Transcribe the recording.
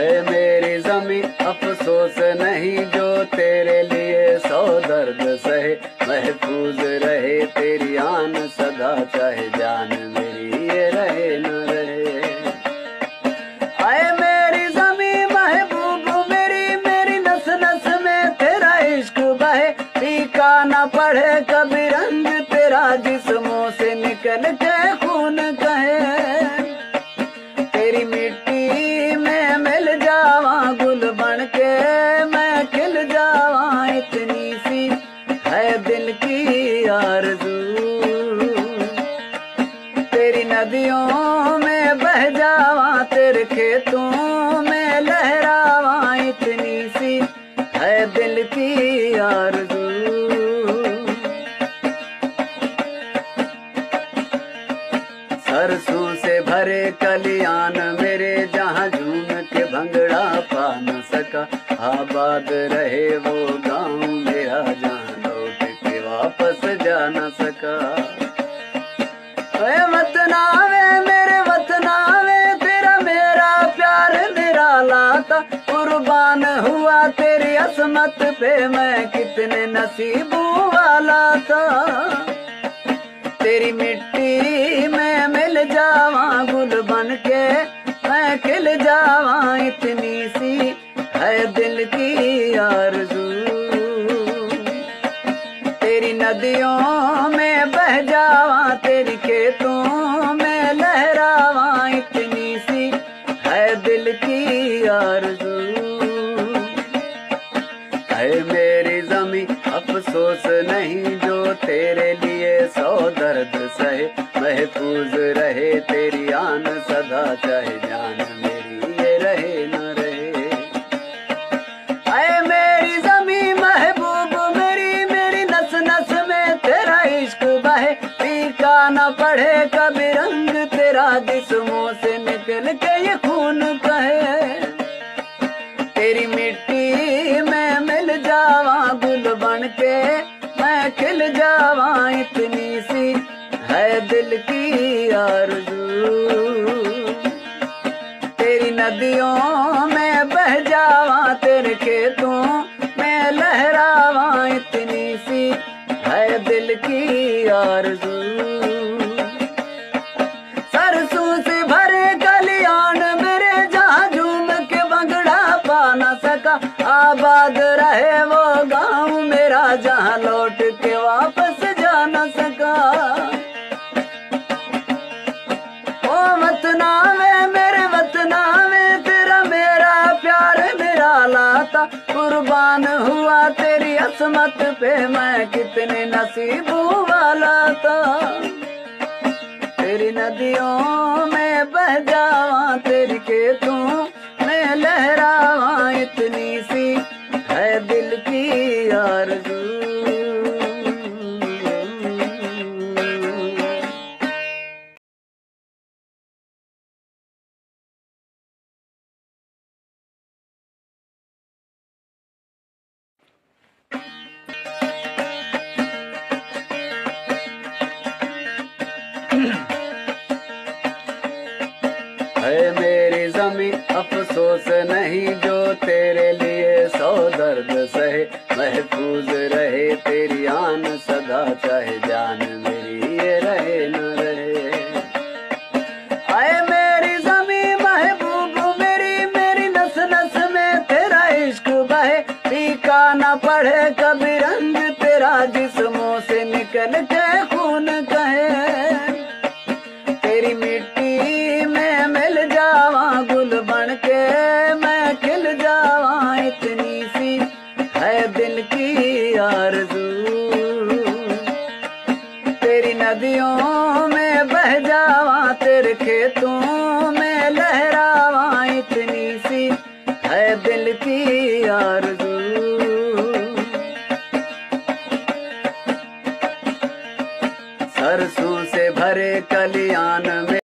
ہے میری زمین افسوس نہیں جو تیرے لیے سو درد سہے، محفوظ رہے، تیری آن صدا چاہے۔ تیری میں بہ جاواں، تیرے کھیتوں میں لہراواں، اتنی سی ہے دل کی آرزو۔ سرسوں سے بھرے کلیان میرے، جہاں جھوم کے بھنگڑا پا نہ سکا۔ آباد رہے وہ گاؤں میرا، جہاں لوٹ کے واپس جا نہ سکا۔ اے میری زمین۔ افسوس نہیں جو تیرے لیے سو درد سہے۔ محفوظ رہے تیری آن صدا، چاہے جان میری یہ رہے نہ رہے۔ اے میری زمین، محبوب میری میری نس نس میں تیرا عشق بہے۔ پیکا نہ پڑے کبھی کی آرزو۔ تیری ندیوں میں بہ جاواں، تیرے کھیتوں میں لہراواں۔ اتنی سی ہے دل کی آرزو۔ سرسوں سے بھرے کلیان، میرے جہاں جھوم کے بنگڑا پا نہ سکا۔ آباد میرا قربان ہوا تیری عصمت پہ میں کتنے نصیب والا تھا تیری ندیوں میں بہ جاواں، تیری کھیتوں میں لہراواں۔ اتنی سی ہے دل کی آرزو۔ افسوس نہیں جو تیرے لیے سو درد سہے، محفوظ رہے، تیری آن صدا چاہے، جان میری یہ رہے نہ رہے۔ آئے میری زمین محبوب، میری میری نس نس میں تیرا عشق بہے۔ پیکا نہ پڑھے کبھی رنگ تیرا جسموں سے نکل تیری ندیوں میں بہ جاواں، تیرے کھیتوں میں لہراواں، اتنی سی ہے دل کی آرزو۔ سرسوں سے بھرے کلیان